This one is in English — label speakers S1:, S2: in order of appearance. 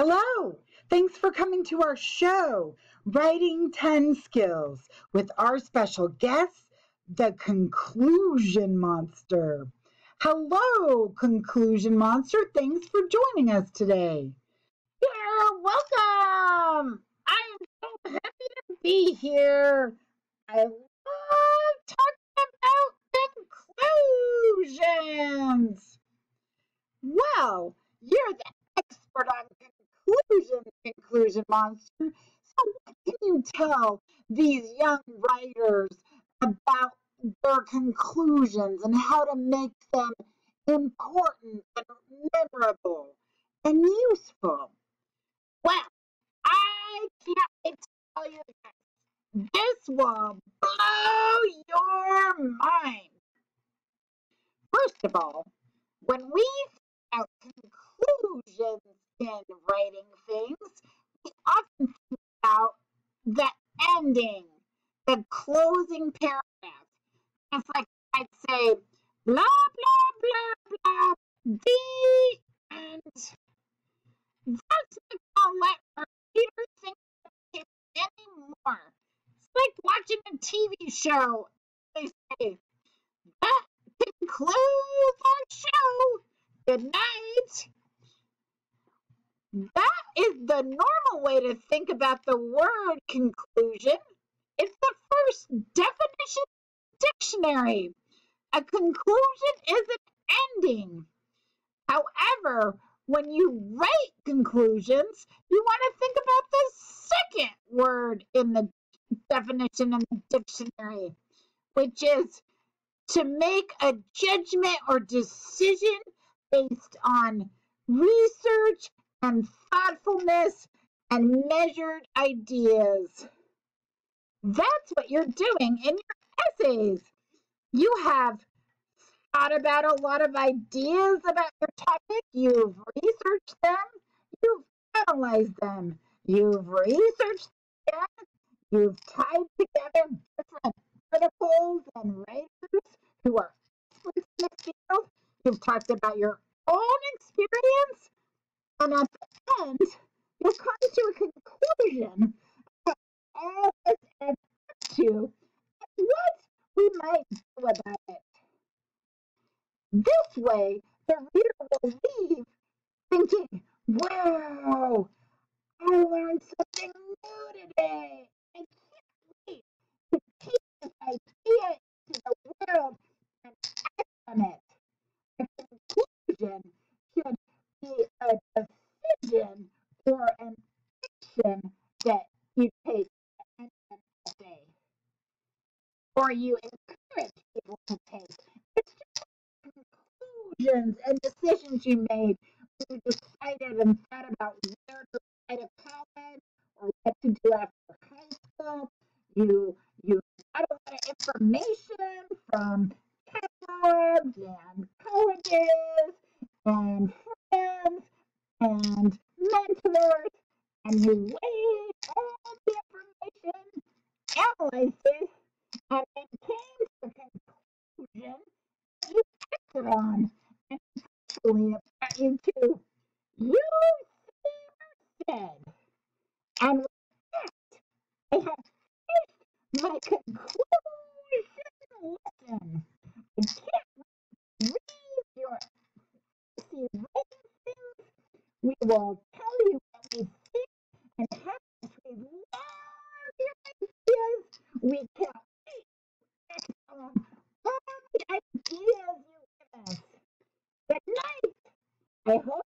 S1: Hello! Thanks for coming to our show, Writing 10 Skills, with our special guest, the Conclusion Monster. Hello, Conclusion Monster. Thanks for joining us today.
S2: You're welcome. I am so happy to be here. I love talking about conclusions.
S1: Well, you're the conclusion, monster. So, what can you tell these young writers about their conclusions and how to make them important and memorable and useful?
S2: Well, I can't wait to tell you this. This will blow your mind. First of all, when we about conclusions in writing things, often think about the ending, the closing paragraph. It's like I'd say, blah, blah, blah, blah, the end. That's like I'll let our readers think it anymore. It's like watching a TV show. They say, that concludes our show. Good night. That is the normal way to think about the word conclusion. It's the first definition dictionary. A conclusion is an ending. However, when you write conclusions, you want to think about the second word in the definition in the dictionary, which is to make a judgment or decision based on research and thoughtfulness and measured ideas. That's what you're doing in your essays. You have thought about a lot of ideas about your topic, you've researched them, you've analyzed them, you've researched them, you've tied together different articles and writers who are experts in the field. You've talked about your own experience and at the end, you'll come to a conclusion of all to and what we might do about it. This way, the reader will leave thinking, wow, I learned something new today. I can't wait to take this idea into the world and act on it. The conclusion should be a decision or an action that you take and day, or you encourage people to take. It's just conclusions and decisions you made when you decided and thought about where to write a college or what to do after high school. You you got a lot of information from catalogs and colleges and and mentors, and you weighed all the information, analyzed it, and then came to the conclusion that you acted on. And eventually it brought you to you said. And with that, I have finished my conclusion lesson. I can't read your see writing things. We will tell you what we think and how much we love your ideas. We can't wait to all the ideas you give us. Good night. I hope